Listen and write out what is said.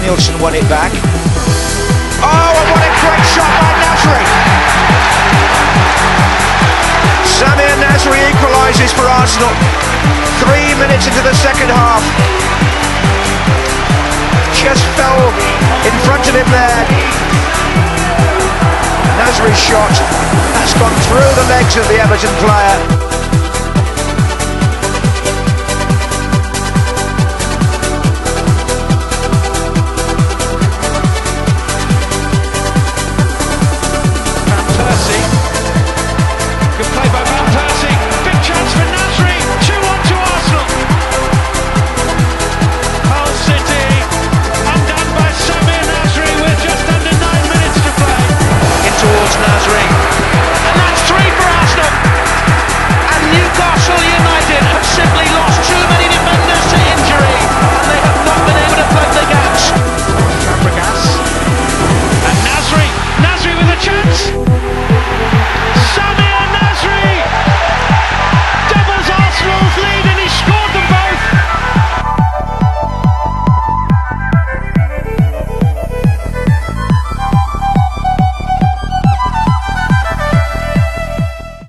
Nielsen won it back. Oh, and what a great shot by Nasri! Samir Nasri equalises for Arsenal. Three minutes into the second half. Just fell in front of him there. Nasri's shot has gone through the legs of the Everton player. chance.